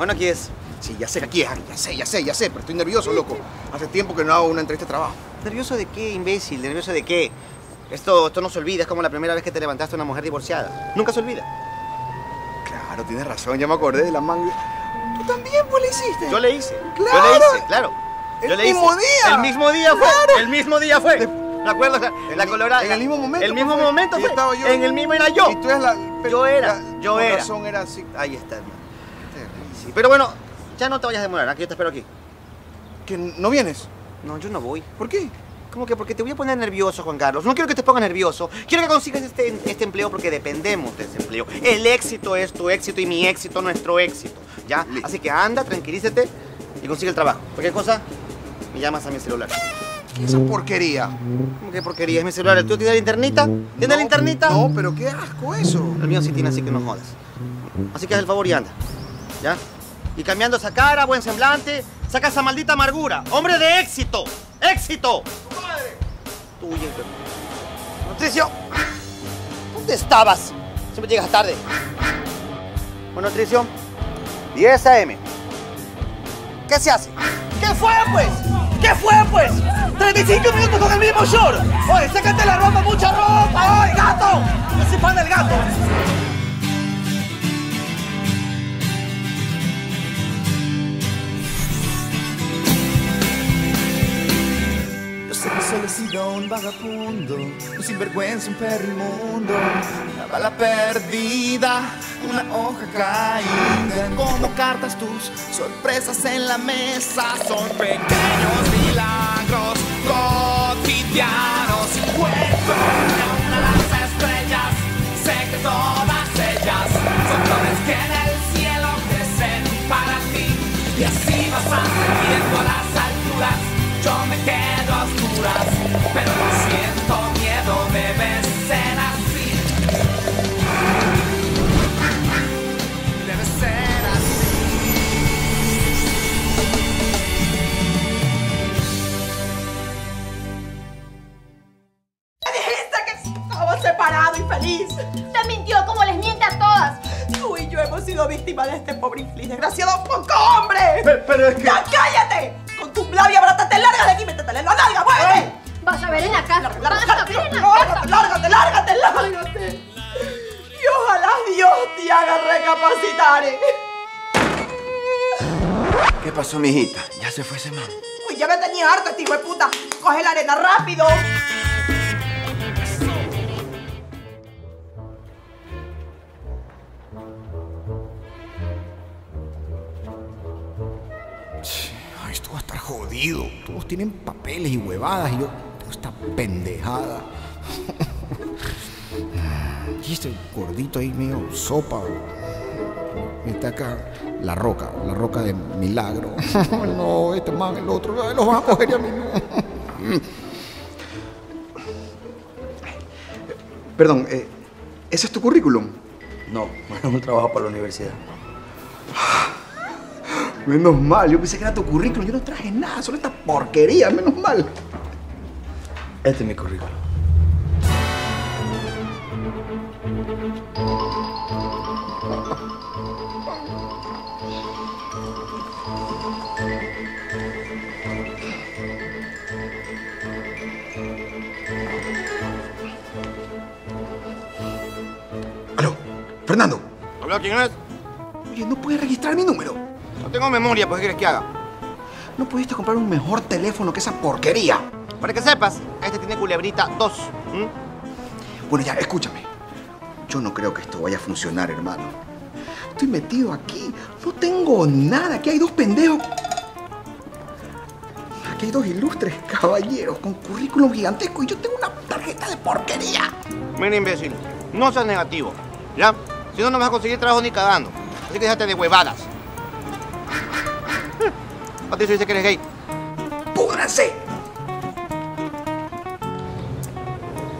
Bueno, aquí es. Sí, ya sé aquí es, ya sé, ya sé, ya sé, pero estoy nervioso, loco. Hace tiempo que no hago una entrevista de trabajo. ¿Nervioso de qué, imbécil? ¿Nervioso de qué? Esto, esto no se olvida, es como la primera vez que te levantaste a una mujer divorciada. Nunca se olvida. Claro, tienes razón, ya me acordé de la manga. ¿Tú también, pues, le hiciste? Yo le hice. Yo le ¡Claro! hice, claro. El Yo le mismo hice. día. El mismo día fue. Claro. El mismo día fue. ¿Me acuerdas? La, En la colorada. en el mismo momento, El mismo momento fue. estaba yo. En el mismo era yo. Y tú eres la... Yo era, la- yo con era. razón era así. Ahí está, hermano. Sí, pero bueno, ya no te vayas a demorar, ¿ah? que yo te espero aquí. ¿Que no vienes? No, yo no voy. ¿Por qué? ¿Cómo que? Porque te voy a poner nervioso, Juan Carlos. No quiero que te pongas nervioso. Quiero que consigas este, este empleo porque dependemos de ese empleo. El éxito es tu éxito y mi éxito nuestro éxito. ¿Ya? Así que anda, tranquilízate y consigue el trabajo. Cualquier cosa, me llamas a mi celular. ¿Qué es esa porquería? ¿Cómo que porquería? Es mi celular. ¿El tuyo tiene la internita? ¿Tiene la No, internita? No, pero qué asco eso. El mío sí tiene, así que no jodas. Así que haz el favor y anda. ¿Ya? Y cambiando esa cara, buen semblante, saca esa maldita amargura. ¡Hombre de éxito! ¡Éxito! Tuya, enfermo. Nutricio, ¿dónde estabas? Siempre llegas tarde. Bueno, Nutricio, 10 a.m. ¿Qué se hace? ¿Qué fue, pues? ¿Qué fue, pues? 35 minutos con el mismo short. Oye, sácate la ropa, mucha ropa. ¡Oye, gato! Soy fan del gato. He sido un vagabundo, un sinvergüenza, un perro inmundo, una bala perdida, una hoja caída. Como cartas tus sorpresas en la mesa son pequeños milagros cotidianos. Cuento y feliz. Te mintió como les miente a todas. Tú y yo hemos sido víctimas de este pobre infeliz, desgraciado poco hombre. Pero, es ¡Ya cállate! Con tu labia barata te largas de aquí, métetele la larga, muévete. Vas a ver en la casa. Lárgate, lárgate, en lárgate, lárgate, lárgate. Y ojalá Dios te haga recapacitar. ¿eh? ¿Qué pasó, mijita? Ya se fue ese man. Uy, ya me tenía harto este hijo de puta. Coge la arena rápido. Todos tienen papeles y huevadas y yo tengo esta pendejada. y este gordito ahí medio sopa. Y está acá la roca, la roca de milagro. no, este man, el otro, ay, los van a coger y a mí no. Perdón, eh, ¿ese es tu currículum? No, es un trabajo para la universidad. Menos mal, yo pensé que era tu currículum. Yo no traje nada, solo esta porquería, menos mal. Este es mi currículum. Aló, Fernando. ¿Habló quién es? Oye, no puedes registrar mi número. No tengo memoria, pues ¿qué quieres que haga? No pudiste comprar un mejor teléfono que esa porquería. Para que sepas, este tiene culebrita 2. Bueno, ya, escúchame. Yo no creo que esto vaya a funcionar, hermano. Estoy metido aquí. No tengo nada. Aquí hay dos pendejos. Aquí hay dos ilustres caballeros con currículum gigantesco y yo tengo una tarjeta de porquería. Mira, imbécil, no seas negativo, ¿ya? Si no, no vas a conseguir trabajo ni cagando. Así que déjate de huevadas. Patricio dice que eres gay. ¡Púdranse!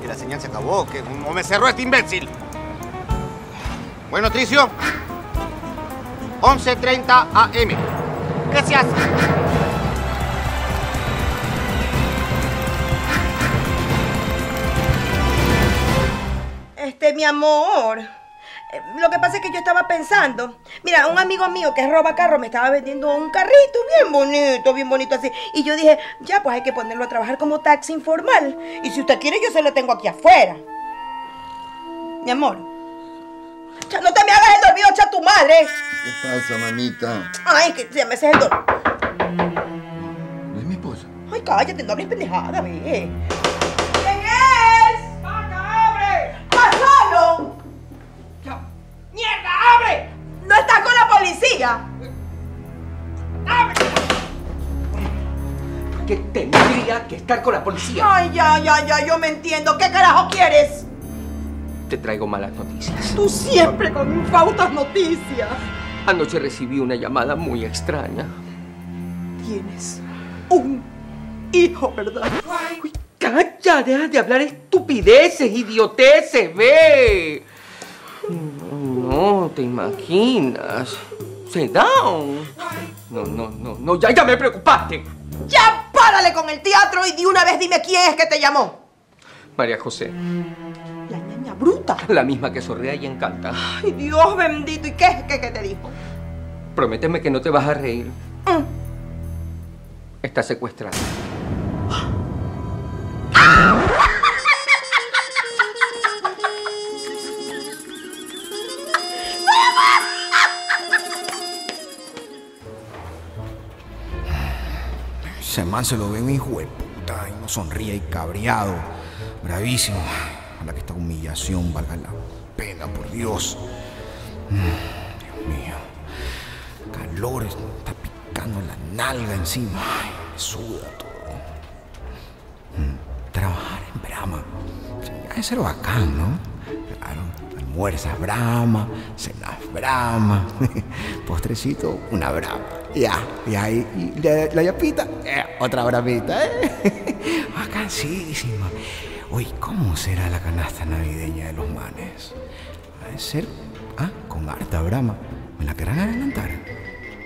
Y la señal se acabó, que no me cerró este imbécil. Bueno, Tricio. 11.30 AM. Gracias. Este, mi amor. Lo que pasa es que yo estaba pensando. Mira, un amigo mío que es roba carro me estaba vendiendo un carrito bien bonito, bien bonito así. Y yo dije, ya, pues hay que ponerlo a trabajar como taxi informal. Y si usted quiere, yo se lo tengo aquí afuera. Mi amor. Ya, no te me hagas el dormido, cha tu madre. ¿Qué pasa, mamita? Ay, que se me hace el dormido. Es mi esposa. Ay, cállate, no hables pendejada, ve. Que tendría que estar con la policía. Ay, ya, ya, ya, yo me entiendo. ¿Qué carajo quieres? Te traigo malas noticias. Tú siempre con infautas noticias. Anoche recibí una llamada muy extraña. Tienes un hijo, ¿verdad? Uy, calla, deja de hablar estupideces, idioteces, ve. No, no te imaginas. Sit down. No, no, no, no, ya, ya me preocupaste. Ya párale con el teatro y de una vez dime quién es que te llamó. María José, La ñaña bruta. la misma que sorrea y encanta. Ay, Dios bendito. ¿Y qué es que, que te dijo? Prométeme que no te vas a reír. Mm. Está secuestrada. Ese man se lo ve un hijo de puta y no sonríe y cabreado. Bravísimo. Ojalá que esta humillación valga la pena, por Dios. Mm, Dios mío. Calor, está picando la nalga encima. Ay, me suda todo. Mm, Trabajar en Brahma. Debe ser bacán, ¿no? Claro, almuerzas Brahma, cenas Brahma, postrecito, una Brahma. Ya, y ahí, y la, la yapita, eh, otra Brahmita, ¿eh? Uy, ¿cómo será la canasta navideña de los manes? De ser, ah, con harta Brahma. ¿Me la querrán adelantar?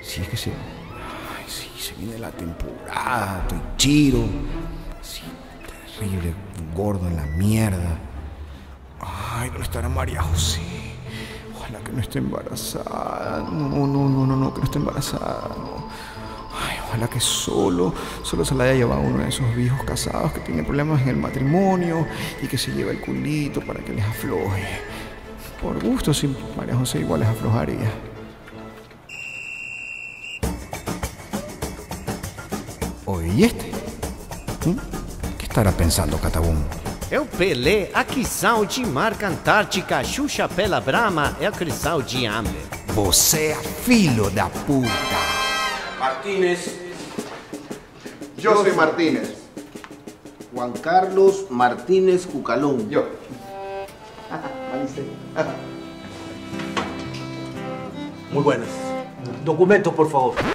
Sí, es que sí. Ay, sí, se viene la temporada, estoy chiro. Sí, terrible, gordo en la mierda. Ay, ¿dónde estará María José? Ojalá que no esté embarazada. No, no, no, no, no, que no esté embarazada. Ay, ojalá que solo, solo se la haya llevado uno de esos viejos casados que tiene problemas en el matrimonio y que se lleva el culito para que les afloje. Por gusto, si María José igual les aflojaría. Oye, ¿y este? ¿Mm? ¿Qué estará pensando Catabún? É o Pelé, a Crisal de Marca Antártica, Xuxa Pela Brama, é a Crisal de Amber. Você é filho da puta. Martínez. Yo soy Martínez. Juan Carlos Martínez Cucalón. Yo. Muy buenas. Documentos, por favor.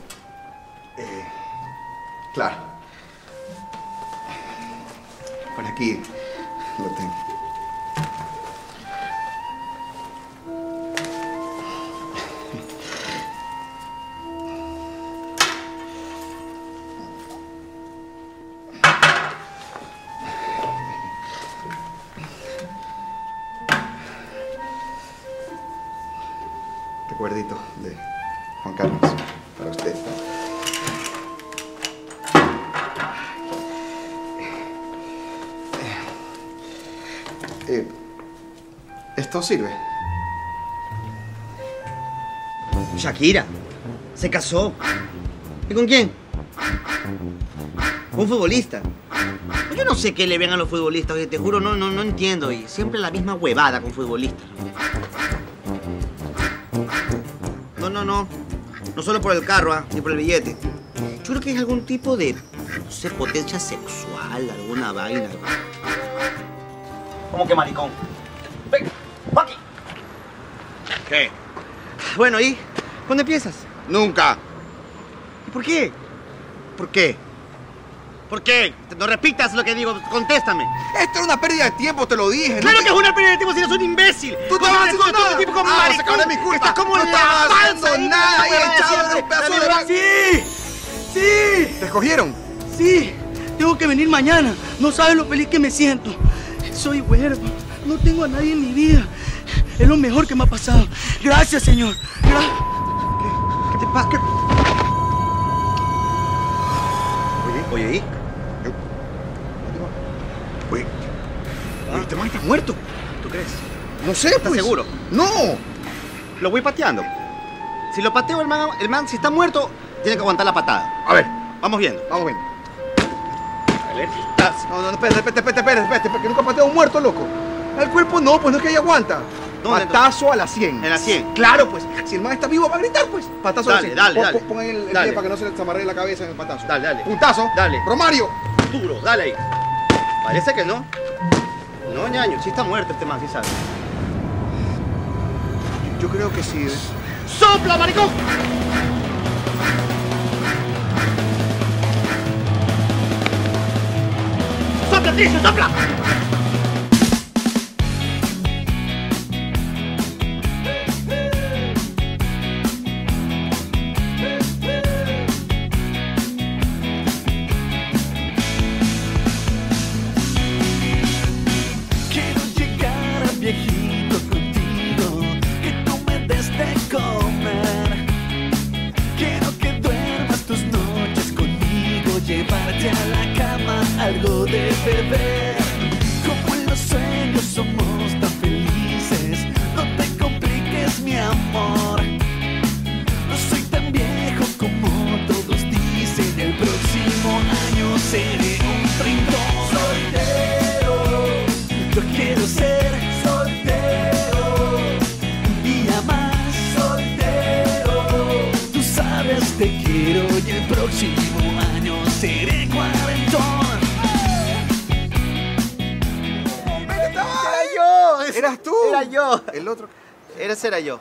Recuerdito de Juan Carlos para usted. Eh, ¿Esto sirve? Shakira. Se casó. ¿Y con quién? Un futbolista. Yo no sé qué le ven a los futbolistas, oye, te juro, no, no, no entiendo. Y siempre la misma huevada con futbolistas. No, no, no. No solo por el carro, ¿ah? ni por el billete. Yo creo que es algún tipo de, no sé, potencia sexual, alguna vaina. ¿Cómo que maricón? Ven, Joaquín. ¿Qué? Bueno, ¿y cuándo empiezas? Nunca. ¿Y por qué? ¿Por qué? ¿Por qué? No repitas lo que digo, contéstame. Esto era una pérdida de tiempo, te lo dije. Claro no que es una pérdida de tiempo si eres un imbécil. Tú ¿Cómo estabas haciendo todo nada. el tiempo como Ah, maricón? se acabó de mi culpa. Estás como No la panza nada, a echado un pedazo de. ¡Sí! ¡Sí! ¿Te escogieron? Sí, tengo que venir mañana. No sabes lo feliz que me siento. Soy huérfano. No tengo a nadie en mi vida. Es lo mejor que me ha pasado. Gracias, Señor. Gra- ¿Qué te pasa? Oye, oye, ¿y? Oye, man está muerto. ¿Tú crees? No sé, ¿Estás pues. seguro? No. Lo voy pateando. Si lo pateo, el man, el man, si está muerto, tiene que aguantar la patada. A ver, Vamos viendo. vamos viendo. Alerta. No, no, no, espérate, espérate, espérate, espérate, espérate, porque nunca pateo a un muerto, loco. Al cuerpo no, pues no es que ella aguanta. ¿Dónde, Patazo a la 100. En la 100. Claro, pues. Si el man está vivo, va a gritar, pues. Patazo a la Dale, 100. dale, dale. pon- el, el Dale. pie para que no se le zamarre la cabeza en el patazo. Dale, dale. Puntazo. Dale. Romario. Duro, dale ahí. Parece que no. No, ñaño, sí está muerto este man, sí sabe. Yo creo que sí. ¿eh? ¡Sopla, maricón! ¡Sopla, Tricio, sopla! Próximo año seré cuarentón. ¡Era yo! Eras tú. Era yo. El otro. Ese era yo.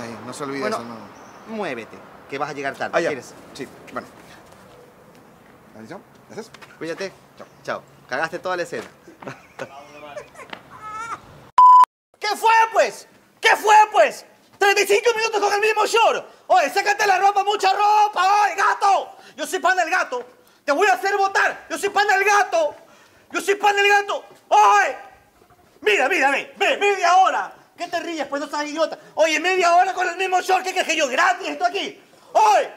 Ay, no se olvide Bueno, eso, no. Muévete, que vas a llegar tarde. Ah, ya. ¿Quieres? Sí, bueno. ¿Atención? ¿Gracias? Cuídate. Chao. Chao. Cagaste toda la escena. ¿Qué fue, pues? ¿Qué fue, pues? 35 minutos con el mismo short. Oye, sácate la ropa, mucha ropa. Oye, gato. Yo soy pan del gato. Te voy a hacer votar. Yo soy pan del gato. Yo soy pan del gato. Oye. Mira, mira, ve. Ve, media hora. ¿Qué te ríes? Pues no seas idiota. Oye, media hora con el mismo short. ¿Qué crees que yo gratis esto aquí? Oye.